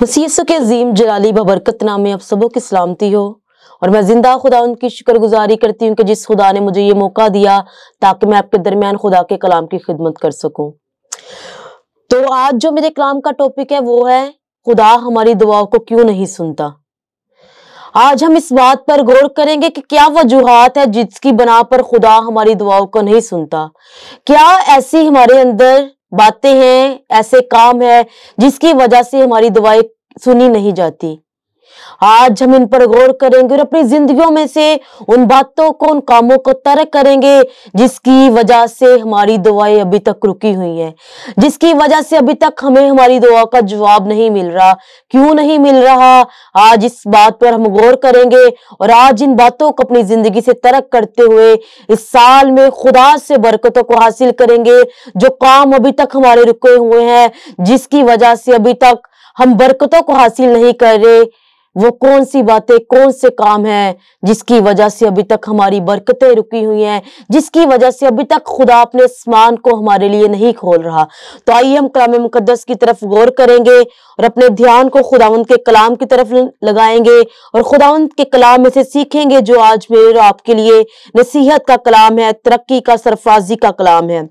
वसीसों के अजीम जलाली बबरकत नामे आप सबों की सलामती हो। और मैं ज़िंदा खुदा उनकी शुक्रगुजारी करती हूँ कि जिस खुदा ने मुझे ये मौका दिया ताकि मैं आपके दरमियान खुदा के कलाम की खिदमत कर सकूँ। तो आज जो मेरे कलाम का टॉपिक है वो है, खुदा हमारी दुआओं को क्यों नहीं सुनता? आज हम इस बात पर गौर करेंगे कि क्या वजूहत है जिसकी बना पर खुदा हमारी दुआओं को नहीं सुनता। क्या ऐसी हमारे अंदर बातें हैं ऐसे काम है जिसकी वजह से हमारी दवाएँ सुनी नहीं जाती। आज हम इन पर गौर करेंगे और अपनी जिंदगियों में से उन बातों को, उन कामों को तर्क करेंगे, जिसकी वजह से हमारी दुआएँ अभी तक रुकी हुई हैं। जिसकी वजह से अभी तक हमें हमारी दुआ का जवाब नहीं मिल रहा। क्यों नहीं मिल रहा? आज इस बात पर हम गौर करेंगे और आज इन बातों को अपनी ज़िंदगी से तर्क करते हुए इस साल में खुदा से बरकतों को हासिल करेंगे, जो काम अभी तक हमारे रुके हुए हैं, जिसकी वजह से अभी तक हम बरकतों को हासिल नहीं कर रहे। वो कौन सी बातें कौन से काम है जिसकी वजह से अभी तक हमारी बरकतें रुकी हुई हैं, जिसकी वजह से अभी तक खुदा अपने स्मान को हमारे लिए नहीं खोल रहा। तो आइए हम कलाम मुकद्दस की तरफ़ गौर करेंगे और अपने ध्यान को खुदावंत के कलाम की तरफ़ लगाएँगे और खुदावंत के कलाम में से सीखेंगे जो आज मेरे और आपके लिए नसीहत का कलाम है, तरक्की का, सरफराजी का कलाम है।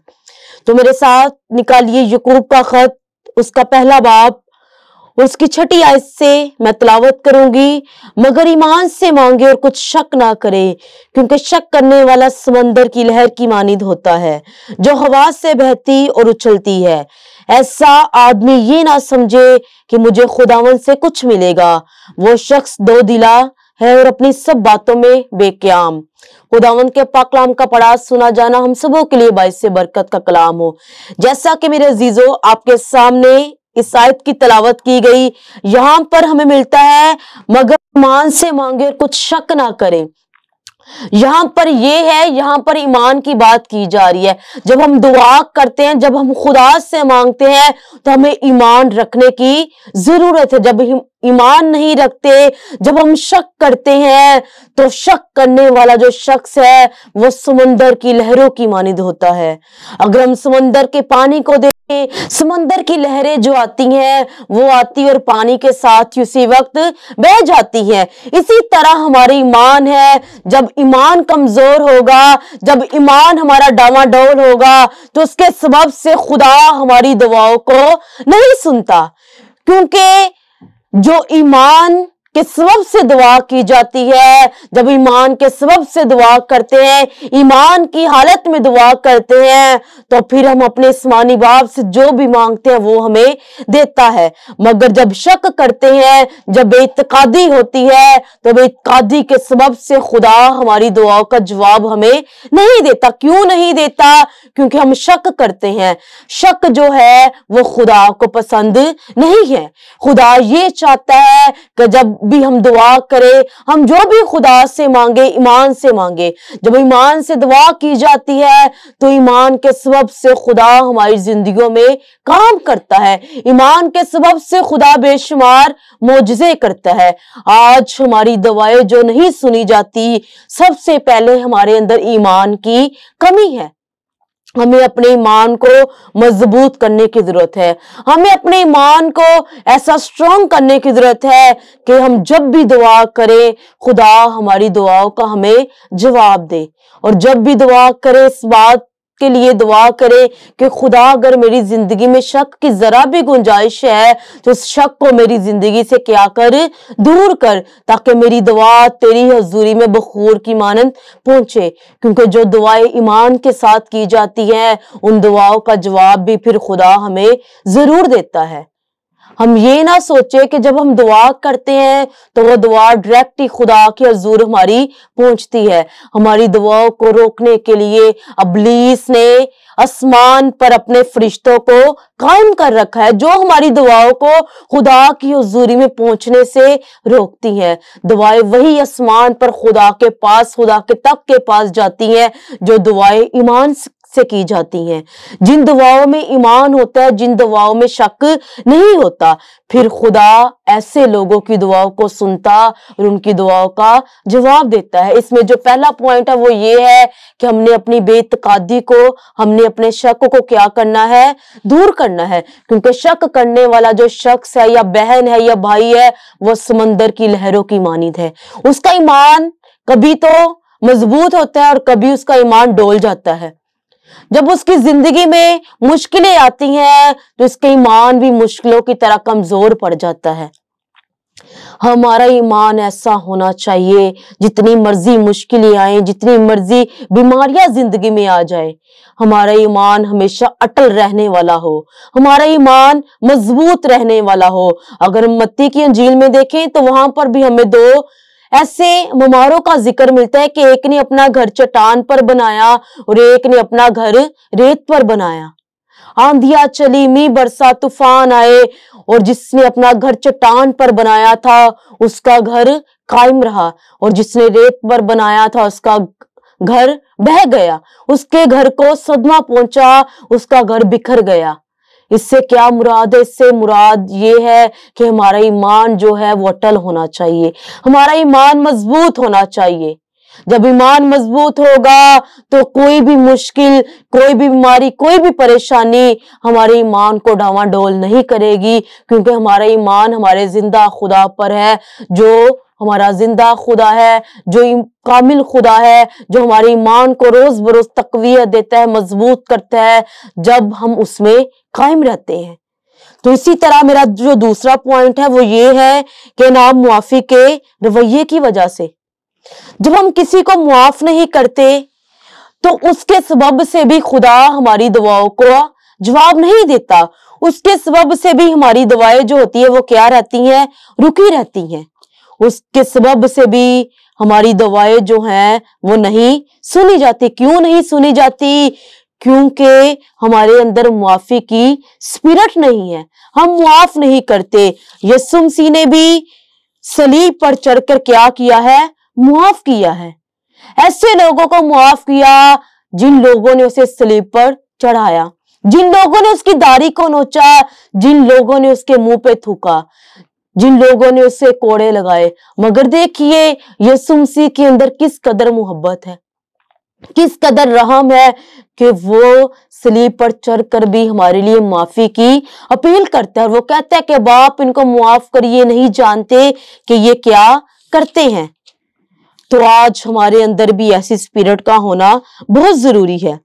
तो मेरे साथ निकालिए यकूब का खत, उसका पहला बाप उसकी छठी आयत से मैं तलावत करूँगी, मगर ईमान से मांगे और कुछ शक ना करे, क्योंकि शक करने वाला समंदर की लहर की मानिद होता है, जो हवा से बहती और उछलती है। ऐसा आदमी ये ना समझे कि मुझे खुदावन से कुछ मिलेगा। वो शख्स दो दिला है और अपनी सब बातों में बेक्याम। खुदावन के पाकलाम का पढ़ा सुना जाना हम सबों के लिए बाइस से बरकत का कलाम हो। जैसा कि मेरे अजीजों, आपके सामने इस आयत की तलावत की गई। यहाँ पर हमें मिलता है, मगर मान से मांगे और कुछ शक ना करें। यहाँ पर ये है, यहाँ पर ईमान की बात की जा रही है। जब हम दुआ करते हैं, जब हम खुदा से मांगते हैं तो हमें ईमान रखने की ज़रूरत है। जब ईमान नहीं रखते, जब हम शक करते हैं तो शक करने वाला जो शख्स है, वो समंदर की लहरों की मानिद होता है। अगर हम समंदर के पानी को देखें, समंदर की लहरें जो आती हैं, वो आती और पानी के साथ उसी वक्त बह जाती है। इसी तरह हमारी ईमान है, जब ईमान कमज़ोर होगा, जब ईमान हमारा डावाडोल होगा तो उसके सबब से खुदा हमारी दुआओं को नहीं सुनता। क्योंकि जो ईमान के सबब से दुआ की जाती है। जब ईमान के सबब से दुआ करते हैं, ईमान की हालत में दुआ करते हैं तो फिर हम अपने इस्मानी बाप से जो भी मांगते हैं वो हमें देता है। मगर जब शक करते हैं, जब बेतकादी होती है तो बेतकादी के सबब से खुदा हमारी दुआओं का जवाब हमें नहीं देता। क्यों नहीं देता? क्योंकि हम शक करते हैं। शक जो है, वो खुदा को पसंद नहीं है। खुदा ये चाहता है कि जब भी हम दुआ करें, हम जो भी खुदा से मांगे, ईमान से मांगे। जब ईमान से दुआ की जाती है तो ईमान के सबब से खुदा हमारी जिंदगियों में काम करता है। ईमान के सबब से खुदा बेशुमार मोजे करता है। आज हमारी दवाएँ जो नहीं सुनी जाती, सबसे पहले हमारे अंदर ईमान की कमी है। हमें अपने ईमान को मज़बूत करने की ज़रूरत है। हमें अपने ईमान को ऐसा स्ट्रॉन्ग करने की ज़रूरत है कि हम जब भी दुआ करें, खुदा हमारी दुआओं का हमें जवाब दे। और जब भी दुआ करें इस बात के लिए दुआ करें कि खुदा अगर मेरी ज़िंदगी में शक की जरा भी गुंजाइश है तो उस शक को मेरी ज़िंदगी से क्या कर? दूर कर, ताकि मेरी दुआ तेरी हजूरी में बखूर की मानंद पहुँचे। क्योंकि जो दुआएँ ईमान के साथ की जाती हैं, उन दुआओं का जवाब भी फिर खुदा हमें ज़रूर देता है। हम ये ना सोचे कि जब हम दुआ करते हैं तो वो दुआ डायरेक्ट ही खुदा की हजूर हमारी पहुँचती है। हमारी दुआओं को रोकने के लिए अबलीस ने आसमान पर अपने फरिश्तों को कायम कर रखा है, जो हमारी दुआओं को खुदा की हजूरी में पहुँचने से रोकती हैं। दुआएँ वही आसमान पर खुदा के पास, खुदा के तक के पास जाती हैं, जो दुआएँ ईमान से की जाती हैं। जिन दुआओं में ईमान होता है, जिन दुआओं में शक नहीं होता, फिर खुदा ऐसे लोगों की दुआओं को सुनता और उनकी दुआओं का जवाब देता है। इसमें जो पहला पॉइंट है, वो ये है कि हमने अपनी बेतकादी को, हमने अपने शक को क्या करना है? दूर करना है। क्योंकि शक करने वाला जो शख्स है या बहन है या भाई है, वो समंदर की लहरों की मानिद है। उसका ईमान कभी तो मज़बूत होता है और कभी उसका ईमान डोल जाता है। जब उसकी ज़िंदगी में मुश्किलें आती हैं तो उसका ईमान भी मुश्किलों की तरह कमज़ोर पड़ जाता है। हमारा ईमान ऐसा होना चाहिए, जितनी मर्ज़ी मुश्किलें आए, जितनी मर्ज़ी बीमारियाँ ज़िंदगी में आ जाए, हमारा ईमान हमेशा अटल रहने वाला हो, हमारा ईमान मज़बूत रहने वाला हो। अगर मत्ती की अंजील में देखें तो वहाँ पर भी हमें दो ऐसे ममारों का ज़िक्र मिलता है कि एक ने अपना घर चट्टान पर बनाया और एक ने अपना घर रेत पर बनाया। आंधिया चली मी बरसा, तूफ़ान आए और जिसने अपना घर चट्टान पर बनाया था, उसका घर कायम रहा और जिसने रेत पर बनाया था, उसका घर बह गया। उसके घर को सदमा पहुँचा, उसका घर बिखर गया। इससे क्या मुराद है? इससे मुराद ये है कि हमारा ईमान जो है वो अटल होना चाहिए। हमारा ईमान मज़बूत होना चाहिए। जब ईमान मज़बूत होगा तो कोई भी मुश्किल, कोई भी बीमारी, कोई भी परेशानी हमारे ईमान को डावाडोल नहीं करेगी, क्योंकि हमारा ईमान हमारे ज़िंदा खुदा पर है, जो हमारा ज़िंदा खुदा है, जो कामिल खुदा है, जो हमारे ईमान को रोज बरोज तकवीत देता है, मज़बूत करता है, जब हम उसमें कायम रहते हैं। तो इसी तरह मेरा जो दूसरा पॉइंट है, वो ये है कि नाम मुआफी के रवैये की वजह से। जब हम किसी को मुआफ नहीं करते तो उसके सबब से भी खुदा हमारी दुआओं को जवाब नहीं देता। उसके सबब से भी हमारी दवाएँ जो होती है, वो क्या रहती हैं? रुकी रहती हैं। उसके सबब से भी हमारी दवाएँ जो हैं, वो नहीं सुनी जाती। क्यों नहीं सुनी जाती? क्योंकि हमारे अंदर मुआफी की स्पिरिट नहीं है। हम मुआफ नहीं करते। यसुमसी ने भी सलीब पर चढ़कर क्या किया है? मुआफ किया है। ऐसे लोगों को मुआफ किया जिन लोगों ने उसे सलीब पर चढ़ाया। जिन लोगों ने उसकी दाढ़ी को नोचा, जिन लोगों ने उसके मुँह पे थूका। जिन लोगों ने उससे कोड़े लगाए, मगर देखिए यसु मसीह के अंदर किस कदर मोहब्बत है। किस कदर रहम है कि वो सलीब पर चढ़ कर भी हमारे लिए माफ़ी की अपील करता है वो कहता है कि, बाप, इनको मुआफ करिए, नहीं जानते कि ये क्या करते हैं। तो आज हमारे अंदर भी ऐसी स्पिरिट का होना बहुत ज़रूरी है।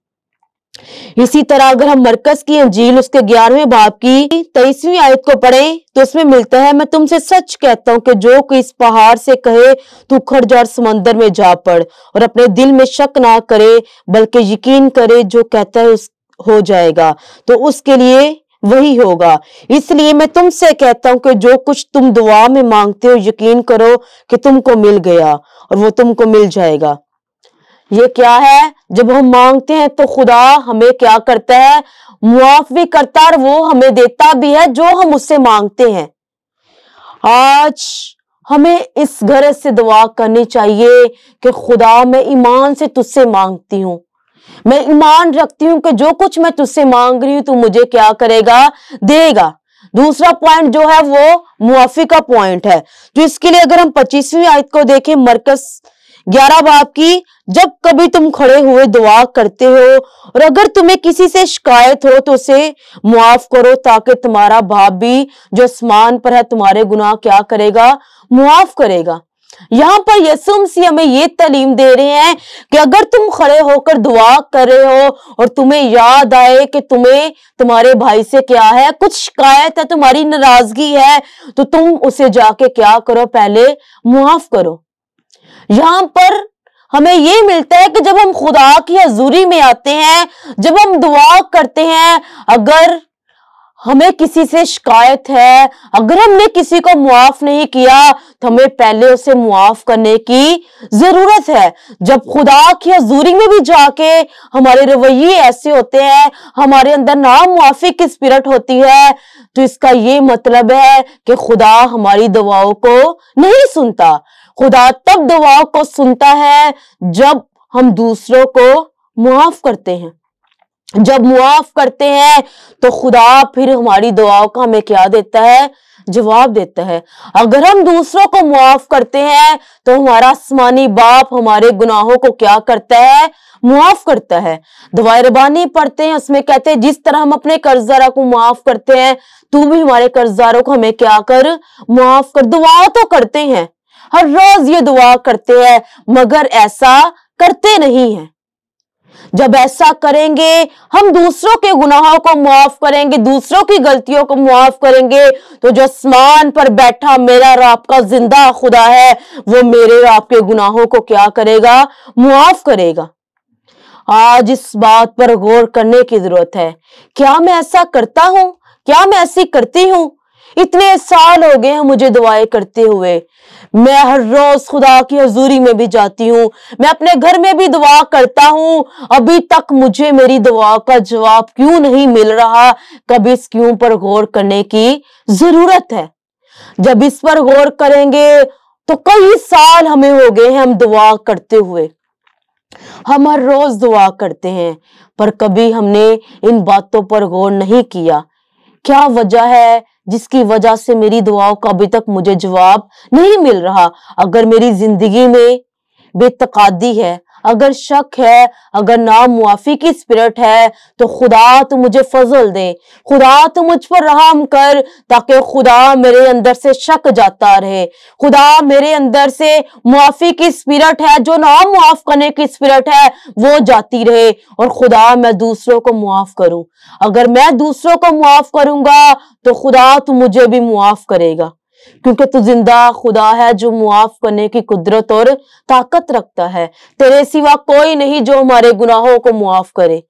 इसी तरह अगर हम मरकज की अंजील उसके ग्यारहवें बाप की तेईसवीं आयत को पढ़ें तो उसमें मिलता है, मैं तुमसे सच कहता हूँ कि जो कोई इस पहाड़ से कहे, तू खड़ जा समंदर में जा पड़, और अपने दिल में शक ना करे, बल्कि यकीन करे जो कहता है उस, हो जाएगा। तो उसके लिए वही होगा। इसलिए मैं तुमसे कहता हूँ कि जो कुछ तुम दुआ में मांगते हो, यकीन करो कि तुमको मिल गया, और वो तुमको मिल जाएगा। ये क्या है? जब हम मांगते हैं तो खुदा हमें क्या करता है? मुआफ भी करता और वो हमें देता भी है जो हम उससे मांगते हैं। आज हमें इस घर से दुआ करनी चाहिए कि खुदा, मैं ईमान से तुझसे मांगती हूँ। मैं ईमान रखती हूँ कि जो कुछ मैं तुझसे मांग रही हूँ, तू मुझे क्या करेगा? देगा। दूसरा पॉइंट जो है वो मुआफी का पॉइंट है। जो इसके लिए अगर हम पच्चीसवीं आयत को देखें, मरकज ग्यारह बाप की, जब कभी तुम खड़े हुए दुआ करते हो, और अगर तुम्हें किसी से शिकायत हो तो उसे मुआफ करो, ताकि तुम्हारा बाप भी जो आसमान पर है, तुम्हारे गुनाह क्या करेगा? मुआफ करेगा। यहाँ पर यसुम सी हमें ये तालीम दे रहे हैं कि अगर तुम खड़े होकर दुआ कर रहे हो, और तुम्हें याद आए कि तुम्हें, तुम्हारे भाई से क्या है, कुछ शिकायत है, तुम्हारी नाराज़गी है तो तुम उसे जाके क्या करो? पहले मुआफ करो। यहाँ पर हमें ये मिलता है कि जब हम खुदा की हजूरी में आते हैं, जब हम दुआ करते हैं, अगर हमें किसी से शिकायत है? अगर हमने किसी को मुआफ नहीं किया तो हमें पहले उसे मुआफ करने की ज़रूरत है। जब खुदा की हजूरी में भी जाके हमारे रवैये ऐसे होते हैं, हमारे अंदर ना मुआफी की स्पिरिट होती है तो इसका ये मतलब है कि खुदा हमारी दुआओं को नहीं सुनता। खुदा तब दुआओं को सुनता है जब हम दूसरों को मुआफ करते हैं। जब मुआफ करते हैं तो खुदा फिर हमारी दुआओं का हमें क्या देता है? जवाब देता है। अगर हम दूसरों को मुआफ करते हैं तो हमारा आसमानी बाप हमारे गुनाहों को क्या करता है? मुआफ करता है। दुआए रबानी पढ़ते हैं, उसमें कहते हैं, जिस तरह हम अपने कर्जदारा को मुआफ करते हैं, तू भी हमारे कर्जदारों को हमें क्या कर? मुआफ कर। दुआ तो करते हैं। हर रोज ये दुआ करते हैं, मगर ऐसा करते नहीं है। जब ऐसा करेंगे, हम दूसरों के गुनाहों को मुआफ करेंगे, दूसरों की गलतियों को मुआफ करेंगे तो जो आसमान पर बैठा मेरा और आपका ज़िंदा खुदा है, वो मेरे और आपके गुनाहों को क्या करेगा? मुआफ करेगा। आज इस बात पर गौर करने की ज़रूरत है। क्या मैं ऐसा करता हूँ? क्या मैं ऐसी करती हूँ? इतने साल हो गए हैं मुझे दुआएँ करते हुए। मैं हर रोज खुदा की हजूरी में भी जाती हूँ। मैं अपने घर में भी दुआ करता हूँ। अभी तक मुझे मेरी दुआ का जवाब क्यों नहीं मिल रहा? कभी इस क्यों पर गौर करने की ज़रूरत है? जब इस पर गौर करेंगे तो कई साल हमें हो गए हैं हम दुआ करते हुए। हम हर रोज दुआ करते हैं, पर कभी हमने इन बातों पर गौर नहीं किया। क्या वजह है? जिसकी वजह से मेरी दुआओं का अभी तक मुझे जवाब नहीं मिल रहा। अगर मेरी ज़िंदगी में बेतकादी है अगर शक है, अगर ना मुआफी की स्पिरिट है तो खुदा तू मुझे फजल दे। खुदा तू मुझ पर रहम कर, ताकि खुदा मेरे अंदर से शक जाता रहे। खुदा मेरे अंदर से मुआफी की स्पिरिट है, जो ना मुआफ करने की स्पिरिट है, वो जाती रहे। और खुदा, मैं दूसरों को मुआफ करूँ। अगर मैं दूसरों को मुआफ करूँगा तो खुदा तू मुझे भी मुआफ करेगा। क्योंकि तू ज़िंदा खुदा है जो मुआफ करने की कुदरत और ताकत रखता है। तेरे सिवा कोई नहीं जो हमारे गुनाहों को मुआफ करे।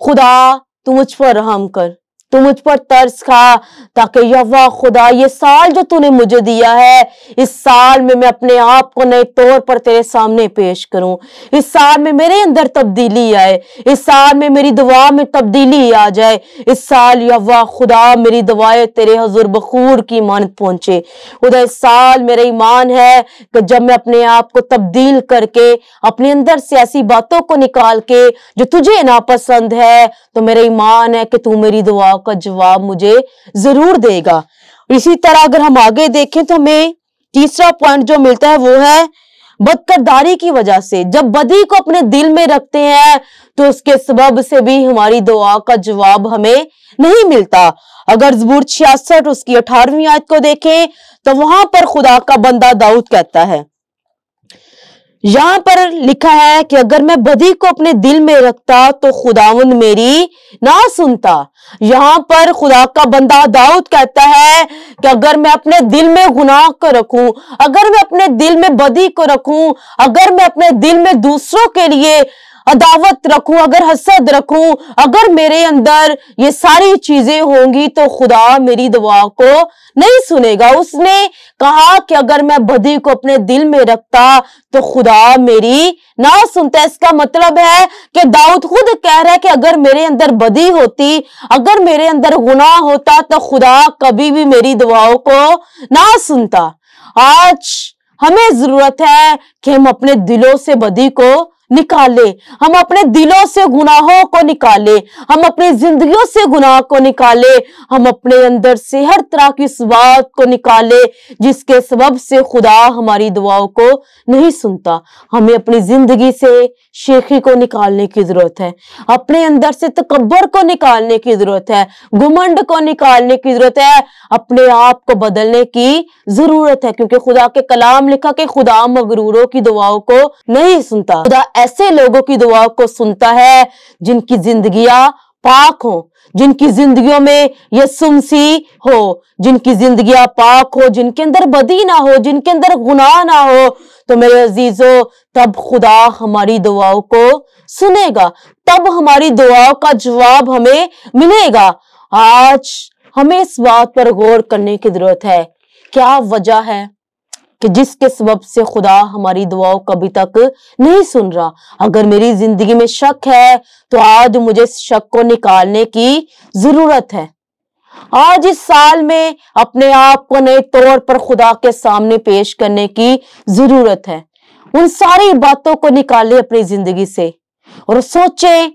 खुदा, तू मुझ पर रहम कर। तू मुझ पर तरस खा, ताकि यवा खुदा, ये साल जो तूने मुझे दिया है, इस साल में मैं अपने आप को नए तौर पर तेरे सामने पेश करूँ। इस साल में मेरे अंदर तब्दीली आए, इस साल में मेरी दुआ में तब्दीली आ जाए, इस साल यवा खुदा, मेरी दुआएँ तेरे हजूर बखूर की मानत पहुँचे। खुदा, इस साल मेरा ईमान है कि जब मैं अपने आप को तब्दील करके, अपने अंदर से ऐसी बातों को निकाल के, जो तुझे नापसंद है तो मेरा ईमान है कि तू मेरी दुआ का जवाब मुझे ज़रूर देगा। इसी तरह अगर हम आगे देखें तो हमें तीसरा पॉइंट जो मिलता है वो है बदकरदारी की वजह से। जब बदी को अपने दिल में रखते हैं तो उसके सबब से भी हमारी दुआ का जवाब हमें नहीं मिलता। अगर जबूर छियासठ उसकी अठारहवीं आयत को देखें तो वहाँ पर खुदा का बंदा दाऊद कहता है यहाँ पर लिखा है कि अगर मैं बदी को अपने दिल में रखता तो खुदावंद मेरी ना सुनता। यहाँ पर खुदा का बंदा दाऊद कहता है कि अगर मैं अपने दिल में गुनाह को रखूँ, अगर मैं अपने दिल में बदी को रखूँ, अगर मैं अपने दिल में दूसरों के लिए अदावत रखूँ, अगर हसद रखूँ, अगर मेरे अंदर ये सारी चीज़ें होंगी तो खुदा मेरी दुआ को नहीं सुनेगा। उसने कहा कि अगर मैं बदी को अपने दिल में रखता तो खुदा मेरी ना सुनता। इसका मतलब है कि दाऊद खुद कह रहा है कि अगर मेरे अंदर बदी होती, अगर मेरे अंदर गुनाह होता तो खुदा कभी भी मेरी दुआओं को ना सुनता। आज हमें ज़रूरत है कि हम अपने दिलों से बदी को निकाले। हम अपने दिलों से गुनाहों को निकाले। हम अपनी जिंदगियों से गुनाह को निकाले। हम अपने अंदर से हर तरह की बात को निकाले जिसके सबब से खुदा हमारी दुआओं को नहीं सुनता। हमें अपनी ज़िंदगी से शेखी को निकालने की ज़रूरत है। अपने अंदर से तकबर को निकालने की ज़रूरत है। घुमंड को निकालने की ज़रूरत है। अपने आप को बदलने की ज़रूरत है क्योंकि खुदा के कलाम लिखा कि खुदा मगरूरों की दुआओं को नहीं सुनता। खुदा ऐसे लोगों की दुआ को सुनता है, जिनकी जिंदगियाँ पाक हो, जिनकी जिंदगियों में ये सुमसी हो, जिनकी जिंदगियाँ पाक हो, जिनके अंदर बदी ना हो, जिनके अंदर गुनाह ना हो तो मेरे अजीजों, तब खुदा हमारी दुआओं को सुनेगा, तब हमारी दुआओं का जवाब हमें मिलेगा। आज हमें इस बात पर गौर करने की ज़रूरत है। क्या वजह है? कि जिसके सबब से खुदा हमारी दुआओं कभी तक नहीं सुन रहा। अगर मेरी ज़िंदगी में शक है तो आज मुझे शक को निकालने की ज़रूरत है। आज इस साल में अपने आप को नए तौर पर खुदा के सामने पेश करने की ज़रूरत है। उन सारी बातों को निकाले अपनी ज़िंदगी से और सोचे,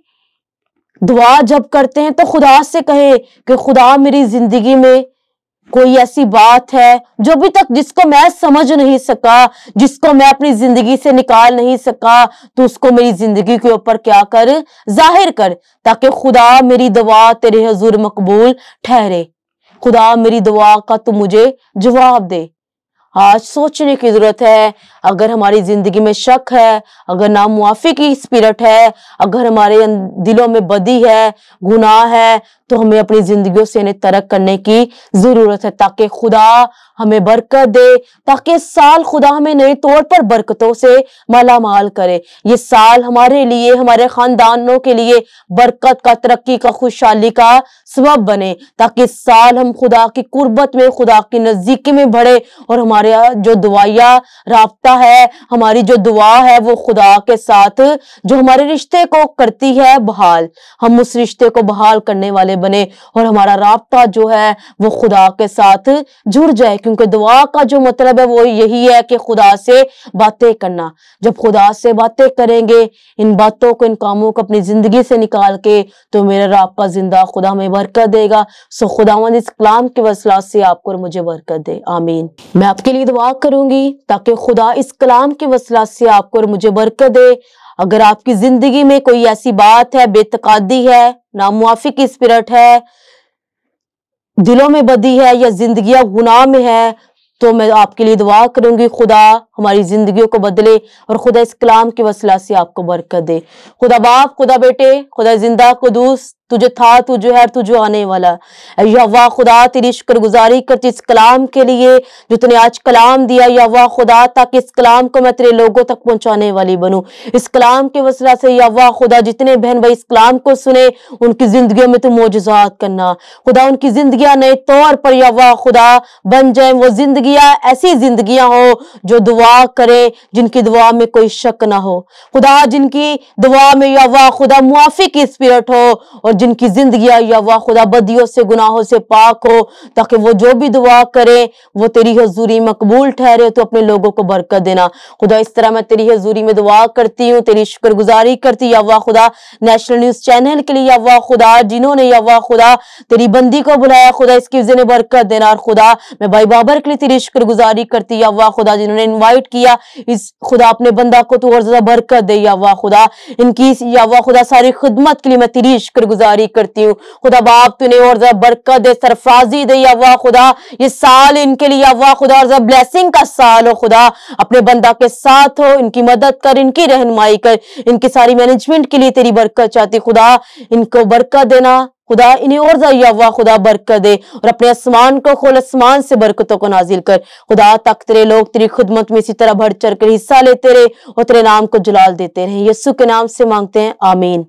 दुआ जब करते हैं तो खुदा से कहे कि खुदा मेरी ज़िंदगी में कोई ऐसी बात है जो अभी तक जिसको मैं समझ नहीं सका, जिसको मैं अपनी ज़िंदगी से निकाल नहीं सका तो उसको मेरी ज़िंदगी के ऊपर क्या कर, ज़ाहिर कर, ताकि खुदा मेरी दुआ तेरे हजूर मकबूल ठहरे। खुदा मेरी दुआ का तू मुझे जवाब दे। आज सोचने की ज़रूरत है। अगर हमारी ज़िंदगी में शक है, अगर नामुआफी की स्पिरिट है, अगर हमारे दिलों में बदी है, गुनाह है तो हमें अपनी जिंदगियों से इन्हें तरक करने की ज़रूरत है ताकि खुदा हमें बरकत दे, ताकि साल खुदा हमें नए तौर पर बरकतों से मालामाल करे। ये साल हमारे लिए, हमारे खानदानों के लिए बरकत का, तरक्की का, खुशहाली का सबब बने, ताकि साल हम खुदा की कुर्बत में, खुदा की नजदीकी में बढ़े और हमारे जो दुआया रबता है, हमारी जो दुआ है, वो खुदा के साथ, जो हमारे रिश्ते को करती है, बहाल। हम उस रिश्ते को बहाल करने वाले बने और हमारा रबता जो है, वो खुदा के साथ जुड़ जाए, क्योंकि दुआ का जो मतलब है, वो यही है कि खुदा से बातें करना। जब खुदा से बातें करेंगे, इन बातों को, इन कामों को अपनी ज़िंदगी से निकाल के तो मेरा रब ज़िंदा खुदा में बरकत देगा। सो खुदावंद, इस कलाम के वसला से आपको और मुझे बरकत दे। आमीन। मैं आपके दुआ करूँगी ताकि खुदा इस कलाम के वसला से आपको और मुझे बरकत दे। अगर आपकी ज़िंदगी में कोई ऐसी बात है, बेतकादी है नामुआफी की स्पिरिट है, दिलों में बदी है या जिंदगियाँ गुनाह में है तो मैं आपके लिए दुआ करूँगी, खुदा हमारी जिंदगियों को बदले और खुदा इस कलाम के वसला से आपको बरकत दे। खुदा बाप, खुदा बेटे, खुदा ज़िंदा कुदूस तुझे था तू जो है तू जो आने वाला यवा खुदा, तेरी शुक्र गुजारी करती इस कलाम के लिए जो तूने आज कलाम दिया यवा खुदा, ताकि इस कलाम को मैं तेरे लोगों तक पहुँचाने वाली बनूं। इस कलाम के वसला से यवा खुदा, जितने बहन भाई इस कलाम को सुने, उनकी ज़िंदगी में तू मोजात करना। खुदा, उनकी ज़िंदगी नए तौर पर यवा खुदा, बन जाए। वो ज़िंदगी ऐसी ज़िंदगी हो जो दुआ करे, जिनकी दुआ में कोई शक ना हो। खुदा, जिनकी दुआ में यवा खुदा, मुआफी की स्पिरट हो, और जिनकी ज़िंदगी या वह खुदा, बदियों से, गुनाहों से पाक हो, ताकि वो जो भी दुआ करे, वो तेरी हजूरी मकबूल ठहरे तो अपने लोगों को बरकत देना। खुदा, इस तरह मैं तेरी हजूरी में दुआ करती हूँ, तेरी शुक्रगुजारी करती या वाह खुदा, नेशनल न्यूज़ चैनल के लिए, या वाह खुदा, जिन्होंने, या वाह खुदा, तेरी बंदी को बुलाया, खुदा, इसकी वजह बरकत देना। और खुदा, मैं भाई बाबर के लिए तेरी शुक्रगुजारी करती या वाह खुदा, जिन्होंने इन्वाइट किया, इस खुदा, अपने बंदा को तो और ज़्यादा बरकत दे, या वाह खुदा, इनकी या वाह खुदा, सारी खिदमत के लिए मैं तेरी शुक्रगुजारी गुजारी करती हूँ। खुदा बाप, तूने और बरकत दे, सरफराजी दे या खुदा। ये साल इनके लिए या खुदा, और ब्लेसिंग का साल हो खुदा। अपने बंदा के साथ हो, इनकी मदद कर, इनकी रहनुमाई कर, इनकी सारी मैनेजमेंट के लिए तेरी बरकत चाहती खुदा। इनको बरकत देना, खुदा, इन्हें और ज़्यादा खुदा बरकत दे, और अपने आसमान को खोल, आसमान से बरकतों को नाजिल कर। खुदा, तक तेरे लोग तेरी खुदमत में इसी तरह बढ़ चढ़ कर हिस्सा लेते रहे, और तेरे नाम को जलाल देते रहे। यस्सु के नाम से मांगते हैं, आमीन।